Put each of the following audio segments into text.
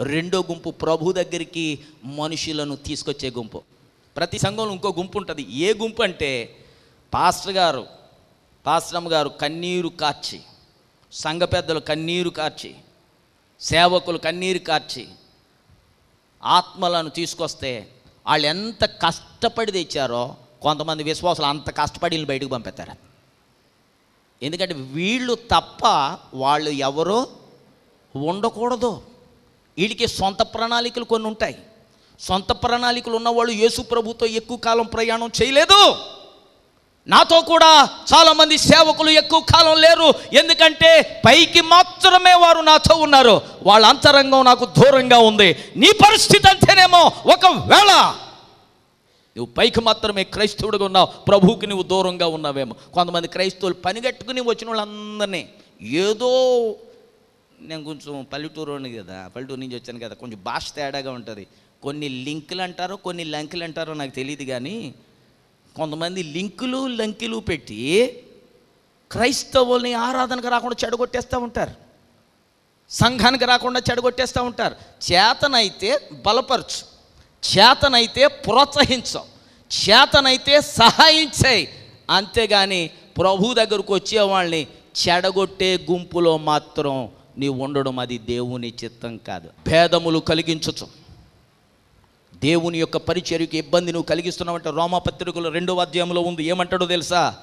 రెండో గుంపు ప్రభు దగ్గరికి మనుషులను తీసుకొచ్చే గుంపు. ప్రతి సంఘంలో ఇంకో గుంపు ఉంటుంది. ఏ గుంపు అంటే పాస్టర్ గారు పాస్టమ్ గారు కన్నీరు కార్చి సంఘ పెద్దలు కన్నీరు కార్చి సేవకులు కన్నీరు కార్చి ఆత్మలను తీసుకొస్తే వాళ్ళు ఎంత కష్టపడి తెచ్చారో కొంతమంది విశ్వాసులు అంత కష్టపడి బయటకు పంపెత్తారు ఎందుకంటే వీళ్ళు తప్ప వాళ్ళు ఎవరో ఉండకూడదు. వీడికి సొంత ప్రణాళికలు కొన్ని ఉంటాయి. సొంత ప్రణాళికలు ఉన్నవాళ్ళు యేసు ప్రభుతో ఎక్కువ కాలం ప్రయాణం చేయలేదు. నాతో కూడా చాలామంది సేవకులు ఎక్కువ కాలం లేరు. ఎందుకంటే పైకి మాత్రమే వారు నాతో ఉన్నారు. వాళ్ళ అంతరంగం నాకు దూరంగా ఉంది. నీ పరిస్థితి అంతేనేమో ఒకవేళ నువ్వు పైకి మాత్రమే క్రైస్తవుడిగా ఉన్నావు ప్రభువుకి నువ్వు దూరంగా ఉన్నావేమో. కొంతమంది క్రైస్తవులు పనిగట్టుకుని వచ్చిన వాళ్ళందరినీ ఏదో నేను కొంచెం పల్లెటూరు కదా పల్లెటూరు నుంచి వచ్చాను కదా కొంచెం భాష తేడాగా ఉంటుంది. కొన్ని లింకులు అంటారో కొన్ని లంకులు అంటారో నాకు తెలియదు కానీ కొంతమంది లింకులు లంకిలు పెట్టి క్రైస్తవుల్ని ఆరాధనకు రాకుండా చెడగొట్టేస్తూ ఉంటారు. సంఘానికి రాకుండా చెడగొట్టేస్తూ ఉంటారు. చేతనైతే బలపరచు చేతనైతే ప్రోత్సహించు చేతనైతే సహాయించాయి అంతేగాని ప్రభు దగ్గరకు వచ్చే వాళ్ళని చెడగొట్టే గుంపులో మాత్రం నీవు ఉండడం అది దేవుని చిత్తం కాదు. భేదములు కలిగించచ్చు. దేవుని యొక్క పరిచర్యకు ఇబ్బంది నువ్వు కలిగిస్తున్నావంటే రోమపత్రికలు రెండవ అధ్యాయంలో ఉంది. ఏమంటాడో తెలుసా?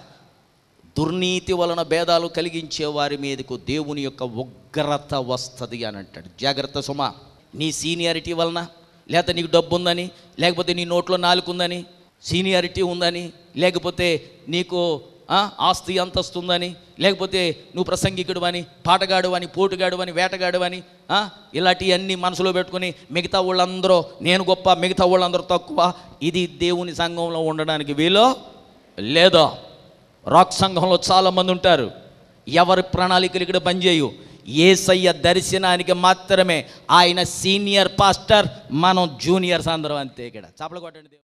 దుర్నీతి వలన భేదాలు కలిగించే వారి మీదకు దేవుని యొక్క ఉగ్రత వస్తుంది అని అంటాడు. జాగ్రత్త సుమా. నీ సీనియారిటీ వలన లేకపోతే నీకు డబ్బు ఉందని లేకపోతే నీ నోట్లో నాలుగు ఉందని సీనియారిటీ ఉందని లేకపోతే నీకు ఆస్తి ఎంత వస్తుందని లేకపోతే నువ్వు ప్రసంగికుడు అని పాటగాడు అని పోటుగాడు అని వేటగాడు అని ఇలాంటివన్నీ మనసులో పెట్టుకుని మిగతా వాళ్ళందరూ నేను గొప్ప మిగతా వాళ్ళందరూ తక్కువ ఇది దేవుని సంఘంలో ఉండడానికి వీలో లేదో. రాక్ సంఘంలో చాలామంది ఉంటారు. ఎవరి ప్రణాళికలు ఇక్కడ పనిచేయు ఏసయ్య దర్శనానికి మాత్రమే. ఆయన సీనియర్ పాస్టర్ మనం జూనియర్స్ అందరం అంతే ఇక్కడ. చప్పలు కొట్టండి